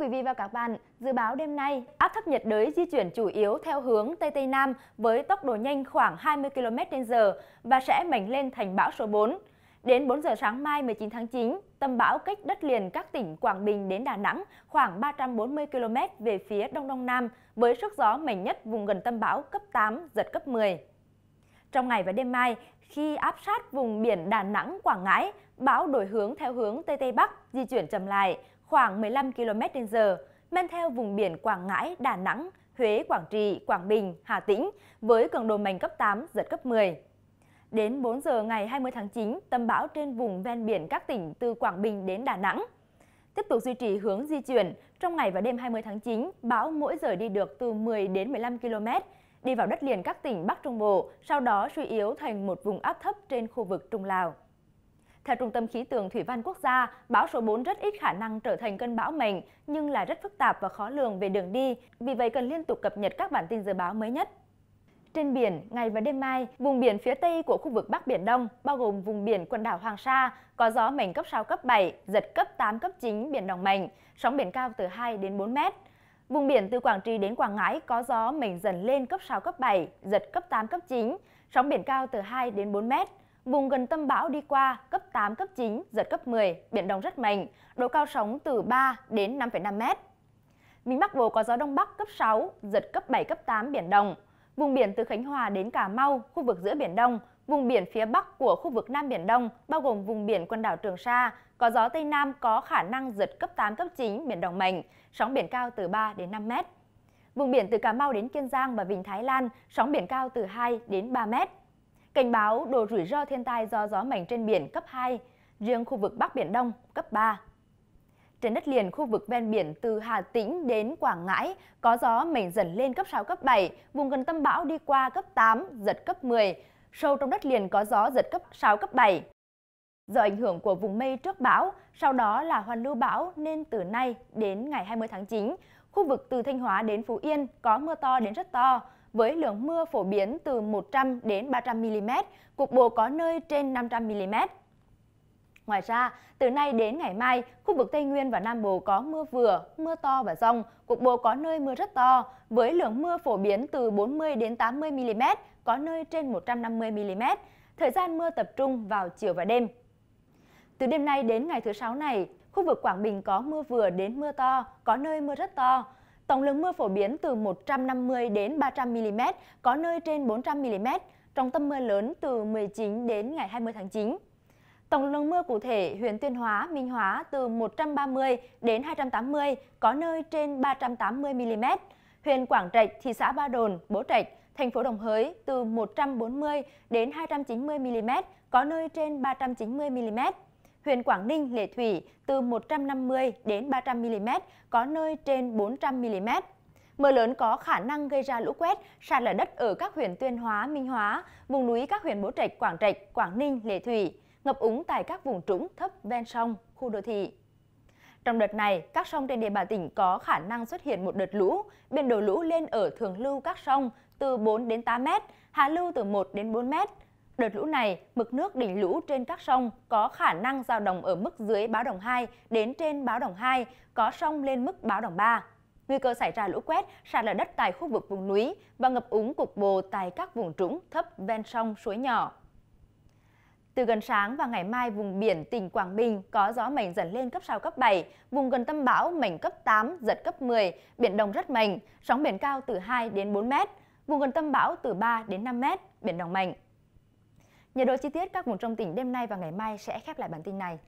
quý vị và các bạn, dự báo đêm nay, áp thấp nhiệt đới di chuyển chủ yếu theo hướng Tây Tây Nam với tốc độ nhanh khoảng 20 km/h và sẽ mạnh lên thành bão số 4. Đến 4 giờ sáng mai 19 tháng 9, tâm bão cách đất liền các tỉnh Quảng Bình đến Đà Nẵng khoảng 340 km về phía Đông Đông Nam với sức gió mạnh nhất vùng gần tâm bão cấp 8, giật cấp 10. Trong ngày và đêm mai, khi áp sát vùng biển Đà Nẵng, Quảng Ngãi, bão đổi hướng theo hướng Tây Tây Bắc, di chuyển chậm lại khoảng 15 km/h, men theo vùng biển Quảng Ngãi, Đà Nẵng, Huế, Quảng Trị, Quảng Bình, Hà Tĩnh với cường độ mạnh cấp 8, giật cấp 10. Đến 4 giờ ngày 20 tháng 9, tâm bão trên vùng ven biển các tỉnh từ Quảng Bình đến Đà Nẵng. Tiếp tục duy trì hướng di chuyển, trong ngày và đêm 20 tháng 9, bão mỗi giờ đi được từ 10 đến 15 km, đi vào đất liền các tỉnh Bắc Trung Bộ, sau đó suy yếu thành một vùng áp thấp trên khu vực Trung Lào. Theo Trung tâm Khí tượng Thủy văn Quốc gia, bão số 4 rất ít khả năng trở thành cơn bão mạnh nhưng là rất phức tạp và khó lường về đường đi, vì vậy cần liên tục cập nhật các bản tin dự báo mới nhất. Trên biển, ngày và đêm mai, vùng biển phía tây của khu vực Bắc Biển Đông, bao gồm vùng biển quần đảo Hoàng Sa, có gió mạnh cấp 6, cấp 7, giật cấp 8, cấp 9, biển động mạnh, sóng biển cao từ 2 đến 4 mét. Vùng biển từ Quảng Trị đến Quảng Ngãi có gió mạnh dần lên cấp 6, cấp 7, giật cấp 8, cấp 9, sóng biển cao từ 2 đến 4 mét. Vùng gần tâm bão đi qua cấp 8, cấp 9, giật cấp 10, biển động rất mạnh, độ cao sóng từ 3 đến 5,5 mét. Vịnh Bắc Bộ có gió Đông Bắc cấp 6, giật cấp 7, cấp 8, biển động. Vùng biển từ Khánh Hòa đến Cà Mau, khu vực giữa Biển Đông, vùng biển phía Bắc của khu vực Nam Biển Đông, bao gồm vùng biển quần đảo Trường Sa, có gió Tây Nam có khả năng giật cấp 8, cấp 9, biển động mạnh, sóng biển cao từ 3 đến 5 mét. Vùng biển từ Cà Mau đến Kiên Giang và Vịnh Thái Lan, sóng biển cao từ 2 đến 3 mét. Cảnh báo độ rủi ro thiên tai do gió mạnh trên biển cấp 2, riêng khu vực Bắc Biển Đông cấp 3. Trên đất liền khu vực ven biển từ Hà Tĩnh đến Quảng Ngãi có gió mạnh dần lên cấp 6, cấp 7, vùng gần tâm bão đi qua cấp 8, giật cấp 10. Sâu trong đất liền có gió giật cấp 6, cấp 7. Do ảnh hưởng của vùng mây trước bão, sau đó là hoàn lưu bão nên từ nay đến ngày 20 tháng 9, khu vực từ Thanh Hóa đến Phú Yên có mưa to đến rất to, với lượng mưa phổ biến từ 100 đến 300 mm, cục bộ có nơi trên 500 mm. Ngoài ra, từ nay đến ngày mai, khu vực Tây Nguyên và Nam Bộ có mưa vừa, mưa to và rông, cục bộ có nơi mưa rất to, với lượng mưa phổ biến từ 40 đến 80 mm, có nơi trên 150 mm. Thời gian mưa tập trung vào chiều và đêm. Từ đêm nay đến ngày thứ sáu này, khu vực Quảng Bình có mưa vừa đến mưa to, có nơi mưa rất to. Tổng lượng mưa phổ biến từ 150 đến 300 mm, có nơi trên 400 mm, trong tâm mưa lớn từ 19 đến ngày 20 tháng 9. Tổng lượng mưa cụ thể huyện Tuyên Hóa, Minh Hóa từ 130 đến 280, có nơi trên 380 mm. Huyện Quảng Trạch, thị xã Ba Đồn, Bố Trạch, thành phố Đồng Hới từ 140 đến 290 mm, có nơi trên 390 mm. Huyện Quảng Ninh, Lệ Thủy từ 150 đến 300 mm, có nơi trên 400 mm. Mưa lớn có khả năng gây ra lũ quét, sạt lở đất ở các huyện Tuyên Hóa, Minh Hóa, vùng núi các huyện Bố Trạch, Quảng Trạch, Quảng Ninh, Lệ Thủy ngập úng tại các vùng trũng thấp ven sông, khu đô thị. Trong đợt này, các sông trên địa bàn tỉnh có khả năng xuất hiện một đợt lũ, biên độ lũ lên ở thượng lưu các sông từ 4 đến 8 m, hạ lưu từ 1 đến 4 m. Đợt lũ này, mực nước đỉnh lũ trên các sông có khả năng dao động ở mức dưới báo động 2 đến trên báo động 2, có sông lên mức báo động 3. Nguy cơ xảy ra lũ quét, sạt lở đất tại khu vực vùng núi và ngập úng cục bộ tại các vùng trũng thấp ven sông suối nhỏ. Từ gần sáng và ngày mai, vùng biển tỉnh Quảng Bình có gió mạnh dần lên cấp 6, cấp 7, vùng gần tâm bão mạnh cấp 8, giật cấp 10, biển động rất mạnh, sóng biển cao từ 2 đến 4 mét, vùng gần tâm bão từ 3 đến 5 mét, biển động mạnh. Nhiệt độ chi tiết các vùng trong tỉnh đêm nay và ngày mai sẽ khép lại bản tin này.